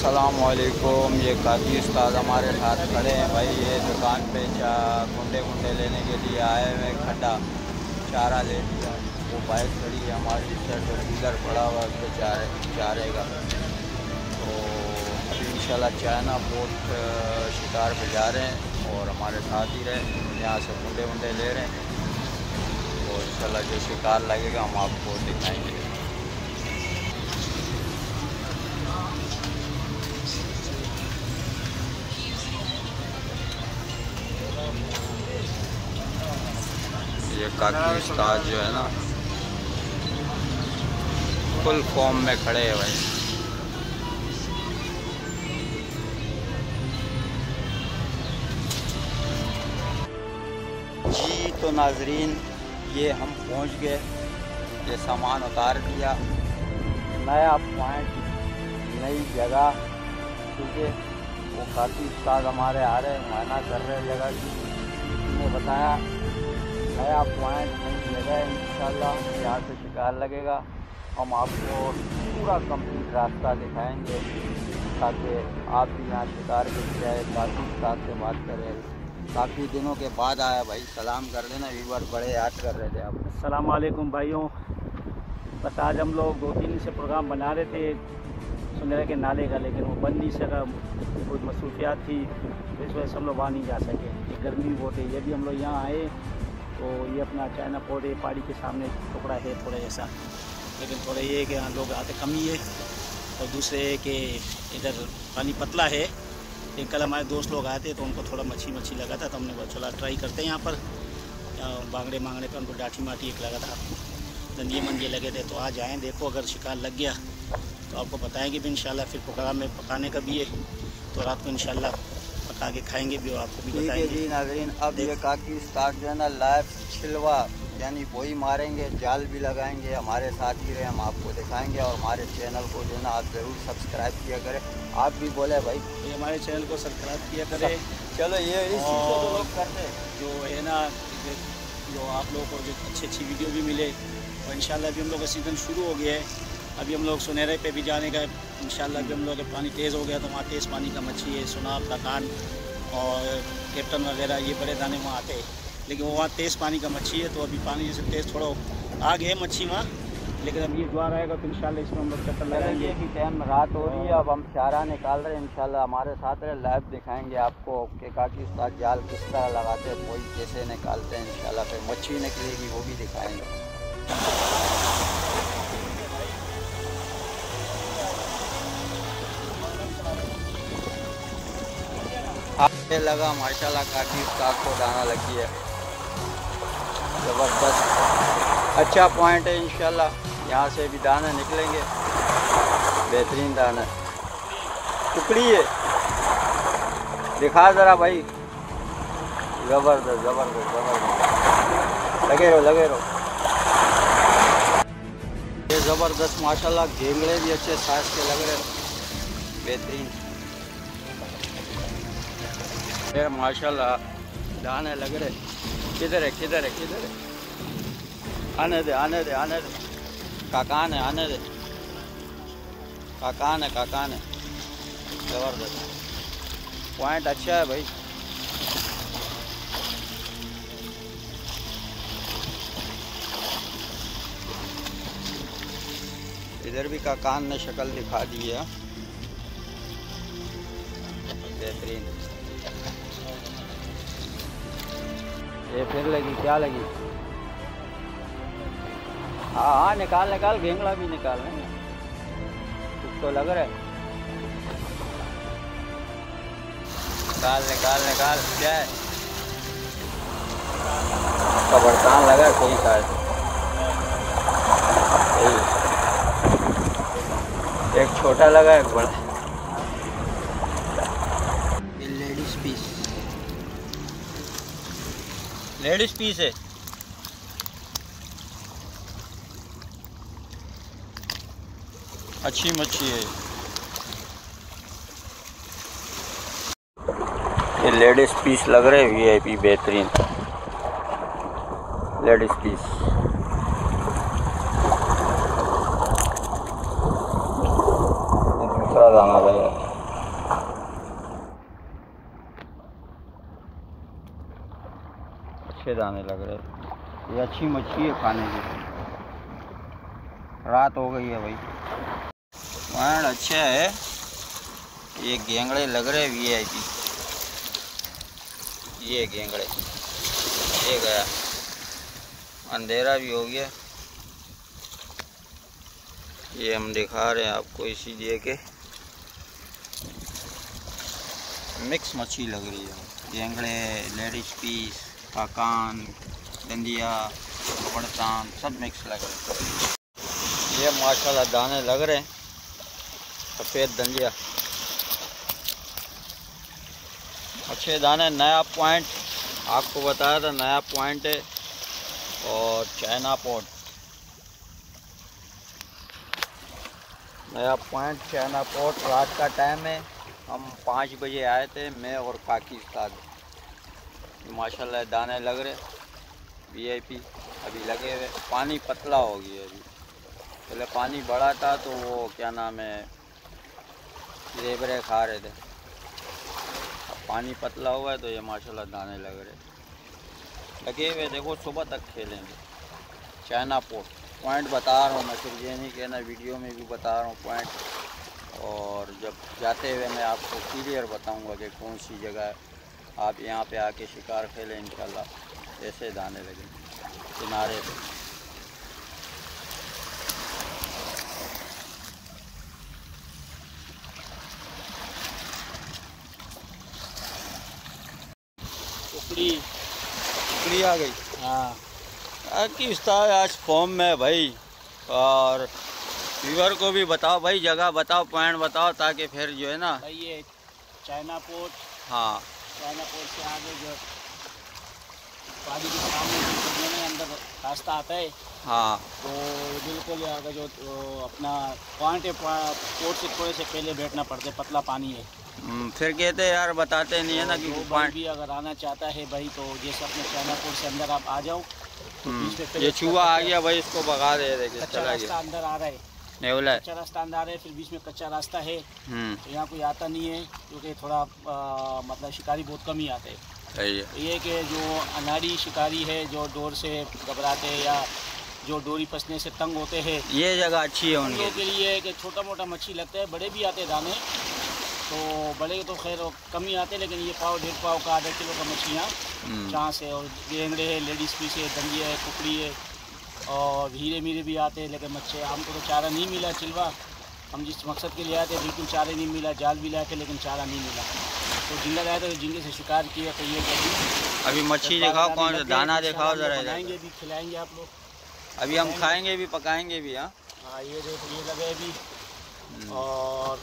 असलकुम ये काजी उस्ताद हमारे साथ खड़े हैं भाई। ये दुकान पे गुंडे गुंडे लेने के लिए आए हुए खड्डा, चारा ले लिया। वो बाइक खड़ी है, हमारी जो डीलर पड़ा हुआ है उसके चारे चारे का तो अभी इंशाल्लाह चाइना बोट शिकार पे जा रहे हैं और हमारे साथ ही रहे। यहाँ से गुंडे वुंडे ले रहे हैं। तो इंशाल्लाह जो शिकार लगेगा, हम आपको दिखाएँगे। ये काकी उस्ताद जो है ना फुल फॉर्म में खड़े हैं भाई। जी तो नाजरीन, ये हम पहुँच गए, ये सामान उतार दिया नया पॉइंट नई जगह, क्योंकि वो काफ़ी उस्ताद हमारे आ रहे हैं, मायना कर रहे हैं जगह की। उन्होंने बताया नया पॉइंट नई है इंशाल्लाह यहाँ से शिकार लगेगा। हम आपको पूरा कंप्लीट रास्ता दिखाएँगे, ताकि आप भी यहाँ शिकार के जाए काफ़ी साथ से बात करें। काफ़ी दिनों के बाद आया भाई, सलाम कर लेना, व्यूवर बड़े याद कर रहे थे आप। सलामकुम भाइयों। बस आज हम लोग दो तीन से प्रोग्राम बना रहे थे सुनहरे के नाले का, लेकिन वो बन नहीं सका। कुछ मसरूफियात थी, इस वजह से हम लोग वहाँ नहीं जा सके। गर्मी बहुत है, ये भी हम लोग यहाँ आए तो ये अपना चाइना पौधे, पहाड़ी के सामने टुकड़ा है थोड़ा ऐसा। लेकिन थोड़ा ये है कि यहाँ लोग आते कम ही है। और दूसरे कि इधर पानी पतला है। लेकिन कल हमारे दोस्त लोग आए थे तो उनको थोड़ा मच्छी मच्छी लगा था तो हमने बोला, चला, ट्राई करते हैं यहाँ पर। बांगड़े मांगड़े पर उनको डाठी माठी एक लगा था। दंदिए मंदिए लगे थे तो आज आएँ, देखो, अगर शिकार लग गया तो आपको बताएँगे भी, इंशाल्लाह, फिर प्रोग्राम में पकाने का भी है। तो रात को, इंशाल्लाह के खाएँगे भी और आपको भी बताएँगे जी नाजरीन अब ये काकी उस्ताद जो है ना लाइव छिलवा यानी वही मारेंगे जाल भी लगाएँगे हमारे साथ ही रहे हम आपको दिखाएँगे और हमारे चैनल को जो है ना आप ज़रूर सब्सक्राइब किया करें। आप भी बोले भाई। ये हमारे चैनल को सब्सक्राइब किया करें। चलो ये इस चीज़ को तो लोग करते जो है ना जो आप लोगों को जो अच्छी अच्छी वीडियो भी मिले और इंशाल्लाह अभी हम लोग का सीज़न शुरू हो गया है। अभी हम लोग सुनहरे पे भी जाने का इंशाल्लाह अभी हम लोग पानी तेज़ हो गया तो वहाँ तेज़ पानी का मच्छी है सुनाब लकान और कैप्टन वगैरह ये बड़े दाने वहाँ आते हैं। लेकिन वो वहाँ तेज़ पानी का मच्छी है तो अभी पानी जैसे तेज़ थोड़ा आ है मच्छी वहाँ। लेकिन अब ये ज्वार आएगा तो इंशाल्लाह इसमें हम लोग चक्कर लगाएँगे। भी टाइम रात हो रही है अब हम चारा निकाल रहे हैं इंशाल्लाह हमारे साथ रहे लाइव दिखाएँगे आपको कि काकी उस्ताद जाल किस तरह लगाते हैं कोई कैसे निकालते हैं इंशाल्लाह फिर मच्छी निकलेगी वो भी दिखाएँगे। ये लगा, माशाल्लाह काकी उस्ताद को दाना लगी है। ज़बरदस्त। अच्छा पॉइंट है, इंशाल्लाह। यहाँ से भी दाने निकलेंगे। बेहतरीन दाना टुकड़ी है। दिखा ज़रा भाई। ज़बरदस्त ज़बरदस्त ज़बरदस्त। लगे रहो लगे रहो। ये ज़बरदस्त, माशाल्लाह, घेंगड़े भी अच्छे साइज़ के लग रहे हैं। बेहतरीन। ये माशाल्लाह, दाने लग रहे। किधर है किधर है किधर है? आने दे आने दे आने दे। काकान है, आने दे। काकान है काकान है। ज़बरदस्त। पॉइंट अच्छा है भाई। इधर भी काकान ने शक्ल दिखा दी है। बेहतरीन। ये फिर लगी, क्या लगी? हाँ हाँ निकाल निकाल, घेंगड़ा भी निकाल रहे कुछ तो लग रहा है। निकाल निकाल निकाल, क्या है? कब्रस्तान लगा कोई शायद। एक छोटा लगा एक बड़ा। लेडीज़ पीस है अच्छी मच्छी है। ये लेडीज़ पीस लग रहे वी आई पी बेहतरीन। लेडीज़ पीस दूसरा दाना लगा अच्छे दाने लग रहे ये अच्छी मच्छी है खाने की। रात हो गई है भाई। पॉइंट अच्छा है। ये गेंगड़े लग रहे वी आई पी ये गेंगड़े। ये गया। अंधेरा भी हो गया। ये हम दिखा रहे हैं आपको इसीलिए के। मिक्स मच्छी लग रही है। गेंगड़े, लेडीज़ पीस। काकान दंदिया बड़तान सब मिक्स लग रहे ये माशाल्लाह दाने लग रहे हैं। सफ़ेद दंदिया। अच्छे दाने, नया पॉइंट आपको बताया था नया पॉइंट है। और चाइना पोर्ट नया पॉइंट चाइना पोर्ट रात का टाइम है। हम पाँच बजे आए थे, मैं और काकी उस्ताद माशाल्लाह दाने लग रहे वीआईपी अभी लगे हुए पानी पतला हो गया अभी। पहले पानी बड़ा था तो वो क्या नाम है रेबरे खा रहे थे। अब पानी पतला हुआ है तो ये माशाल्लाह दाने लग रहे लगे हुए देखो सुबह तक खेलेंगे। चाइना पोर्ट पॉइंट बता रहा हूँ मैं फिर ये नहीं कहना, वीडियो में भी बता रहा हूँ पॉइंट। और जब जाते हुए मैं आपको क्लियर बताऊँगा कि कौन सी जगह है। आप यहाँ पे आके शिकार खेलें इंशाल्लाह। ऐसे दाने लगे। किनारे पे। टुकड़ी टुकड़ी आ गई। हाँ। कि उस्ताद आज फॉर्म में भाई। और व्यूवर को भी बताओ भाई जगह बताओ पॉइंट बताओ ताकि फिर जो है ना भाई ये चाइना पोर्ट। हाँ। पोर्ट से आगे जो पानी के सामने अंदर रास्ता आता है हाँ। तो बिल्कुल अगर जो तो अपना पॉइंट है पोर्ट से थोड़े से पहले बैठना पड़ता है पतला पानी है। हम्म, फिर कहते हैं यार बताते नहीं है ना तो कि पॉइंट भी अगर आना चाहता है भाई तो जैसे अपने चाइना पोर्ट से अंदर आप आ जाओ। तो ये चूहा आ गया भाई इसको भगा दे देखिए कच्चा चला गया अंदर आ रहा है। नेवला है। कच्चा रास्ता अंदर है फिर बीच में कच्चा रास्ता है। हम्म। तो यहाँ कोई आता नहीं है क्योंकि थोड़ा आ, मतलब शिकारी बहुत कम ही आते हैं। है। ये कि जो अनाड़ी शिकारी है जो डोर से घबराते हैं या जो डोरी फंसने से तंग होते हैं ये जगह अच्छी है उनके। के लिए कि छोटा मोटा मच्छी लगता है बड़े भी आते हैं दाने। तो बड़े तो खैर कम ही आते हैं लेकिन ये पाव डेढ़ पाव का आधा किलो का मछलियाँ हम्म, जहाँ से और गेंगड़े है लेडीज़ पीस है दंगिया है कुकड़ी है और हीरे मीरे भी आते हैं लेकिन मच्छे हमको तो चारा नहीं मिला चिलवा। हम जिस मकसद के लिए आए थे बिल्कुल चारा नहीं मिला जाल भी लाए थे लेकिन चारा नहीं मिला। तो झींगा लाए थे तो झींगे से शिकार किया तो ये अभी मच्छी दिखाओ कौन सा दाना दिखाओ जरा। बनाएँगे भी खिलाएँगे आप लोग। अभी हम खाएँगे भी पकाएँगे भी हाँ? हाँ ये देखो ये लगे अभी। हम्म, और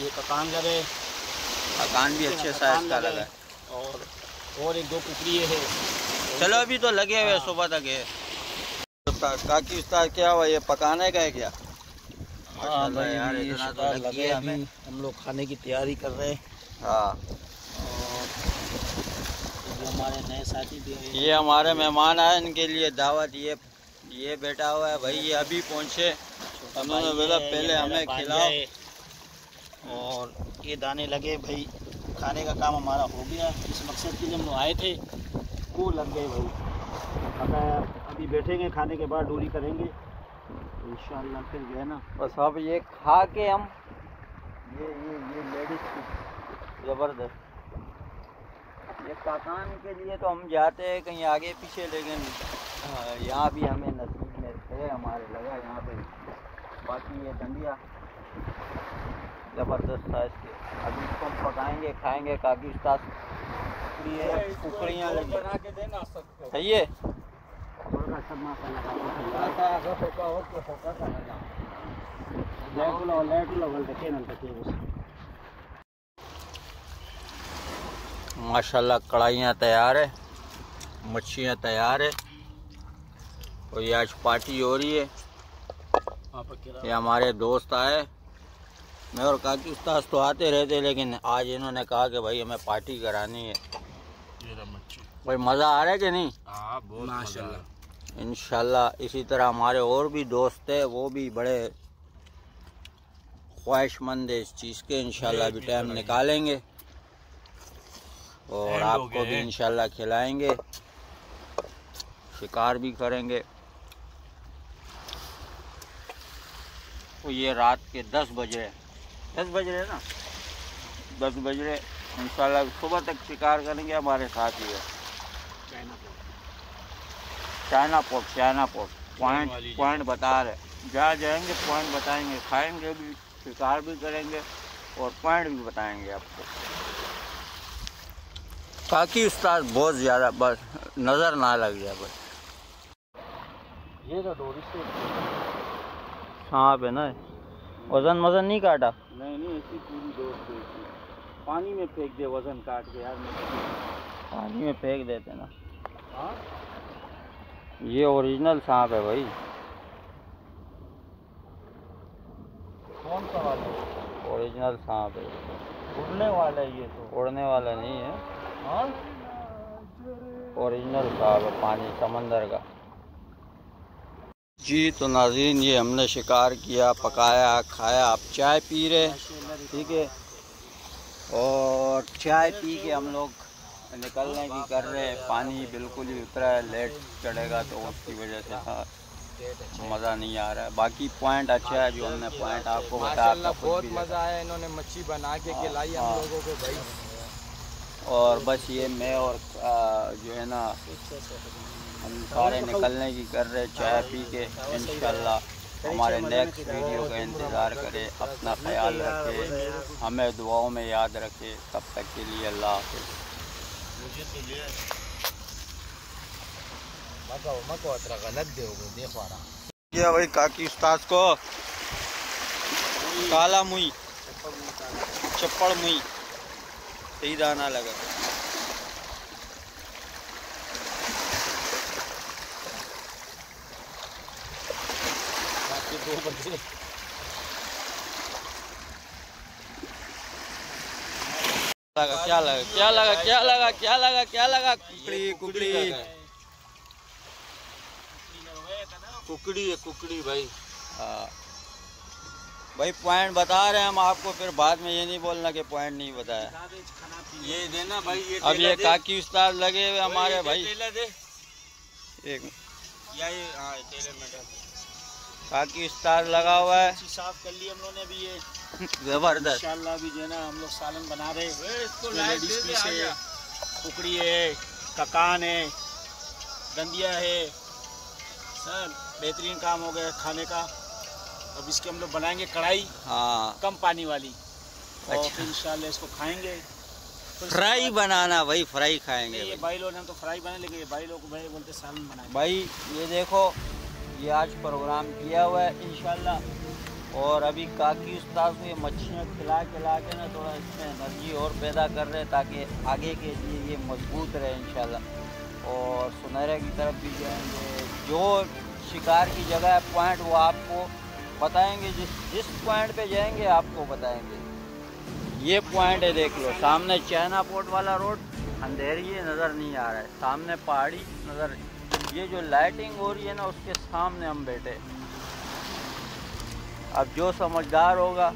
ये ककान लगे। पकान भी अच्छे साइज़ का लगा। है। और और एक दो कुकड़ी है। चलो अभी तो लगे हुए हाँ। सुबह तक है उस्ताद काकी उस्ताद क्या हुआ ये पकाने का है क्या? हाँ भाई यार इतना तो लगे हमें। हम लोग खाने की तैयारी कर रहे हैं। हाँ। हमारे नए साथी भी ये हमारे मेहमान आए इनके लिए दावत ये ये बैठा हुआ है। भाई ये अभी पहुँचे। उन्होंने बोला पहले हमें खिलाओ। और ये दाने लगे भाई खाने का काम हमारा हो गया। इस मकसद के लिए हम लोग आए थे। वो लग गए भाई। अब अभी बैठेंगे खाने के बाद डोरी करेंगे। इंशाल्लाह फिर जो है ना। बस अब ये खा के हम ये ये ये लेडीज़ की ज़बरदस्त। ये काकान के लिए तो हम जाते हैं कहीं आगे पीछे लेकिन यहाँ भी हमें नसीब में थे हमारे लगा यहाँ पे। बाकी ये डंडिया ज़बरदस्त था इसके। अभी इसको हम पकाएँगे खाएँगे काकी उस्ताद। लगी। है? माशाल्लाह, कढ़ाइयाँ तैयार है, मच्छियाँ तैयार है, और ये आज पार्टी हो रही है। ये हमारे दोस्त आए। मैं और काकी उस्ताद तो आते रहते, लेकिन आज इन्होंने कहा कि भाई हमें पार्टी करानी है। भाई मज़ा आ रहा है कि नहीं? माशाल्लाह इनशाला इसी तरह हमारे और भी दोस्त है वो भी बड़े ख्वाहिशमंद है इस चीज़ के। इनशाला अभी टाइम निकालेंगे और आपको भी है। इंशाल्लाह खिलाएँगे। शिकार भी करेंगे। तो ये रात के दस बज रहे दस बज रहे ना? दस बज रहे इंशाल्लाह सुबह तक शिकार करेंगे हमारे साथ ही है। China port. China port point point बता रहे। जहाँ जाएँगे पॉइंट बताएँगे। खाएँगे भी शिकार भी करेंगे और पॉइंट भी बताएँगे आपको। ताकि उस्ताद बहुत ज़्यादा बस नज़र ना लग जाए बस। ये तो डोरी से सांप है ना वज़न वज़न नहीं काटा? नहीं नहीं ऐसी पूरी डोर। पानी में फेंक दे वज़न काट के यार। पानी में फेंक देते ना। हाँ? ये ओरिजिनल सांप है भाई। कौन सा वाला? ओरिजिनल सांप है। उड़ने वाला है ये तो। उड़ने वाला नहीं है। हाँ? ओरिजिनल सांप है पानी समंदर का। जी तो नाजीन ये हमने शिकार किया पकाया खाया आप चाय पी रहे ठीक है? और चाय पी के हम लोग निकलने की कर रहे हैं। पानी बिल्कुल ही उतरा है लेट चढ़ेगा तो उसकी वजह से था। मज़ा नहीं आ रहा है। बाकी पॉइंट अच्छा है जो हमने पॉइंट आपको बताया बहुत मज़ा आया इन्होंने मच्छी बना के हाँ, खिलाई हाँ। हम लोगों को भाई। और बस ये मैं और जो है ना हम सारे निकलने की कर रहे चाय पी के इंशाल्लाह। हमारे नेक्स्ट वीडियो का इंतज़ार करें अपना ख्याल रखें हमें दुआओं में याद रखें। तब तक के लिए अल्लाह हाफि रहा किया भाई काकी उस्ताद को? काला मुई। चप्पड़ मुई। सही दाना लगा। दो बजे लगा क्या लगा क्या लगा क्या लगा क्या लगा क्या लगा कुकड़ी कुकड़ी कुकड़ी है कुकड़ी भाई। हाँ भाई पॉइंट बता रहे हैं हम आपको फिर बाद में ये नहीं बोलना कि पॉइंट नहीं बताया। ये देना भाई ये अब ये काकी उस्ताद लगे हुए हमारे भाई। दे। एक या ये हाँ टेलर में काकी उस्ताद लगा हुआ है। साफ़ कर ली हम लोगों ने भी ये। ज़बरदस्त। इंशाल्लाह भी जो है ना हम लोग सालन बना रहे हैं। है कुकड़ी है ककान है दंदिया है। सर। बेहतरीन काम हो गया खाने का। अब इसके हम लोग बनाएँगे कढ़ाई हाँ। कम पानी वाली। और अच्छा। फिर इंशाल्लाह इसको खाएँगे। फ्राई बनाना भाई फ्राई खाएँगे ये भाई। लोग ने तो फ्राई बनाए लेकिन ये भाई लोग भाई बोलते सालन बनाए भाई ये देखो ये आज प्रोग्राम किया हुआ है, इंशाल्लाह। और अभी काकी उस्ताद को ये मच्छियाँ खिला खिला के ना थोड़ा इसमें एनर्जी और पैदा कर रहे हैं ताकि आगे के लिए ये मज़बूत रहे, इंशाल्लाह। और सुनहरे की तरफ़ भी जाएँगे। जो शिकार की जगह है, पॉइंट वो आपको बताएँगे, जिस जिस पॉइंट पे जाएँगे आपको बताएँगे। ये पॉइंट है, देख लो, सामने चाइना पोर्ट वाला रोड, अंधेरी है नज़र नहीं आ रहा है, सामने पहाड़ी नज़र ये जो लाइटिंग हो रही है ना उसके सामने हम बैठे। अब जो समझदार होगा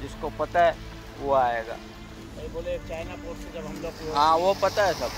जिसको पता है वो आएगा। बोले चाइना पोर्ट से जब हम लोग हाँ वो पता है सब।